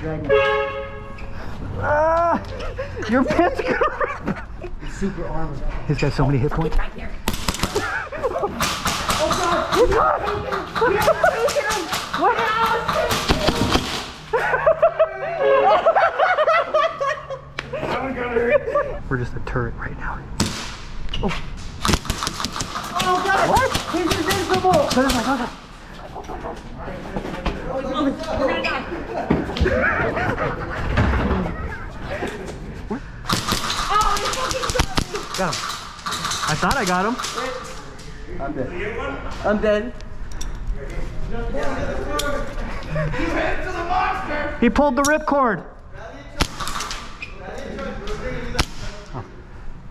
dragon. Ah, your pants gonna rip. Super armor. He's got so many hit points. We're just a turret right now. Oh god! What? He's invincible! So there's like, okay. Got him. I thought I got him. I'm dead. I'm dead. He pulled the ripcord.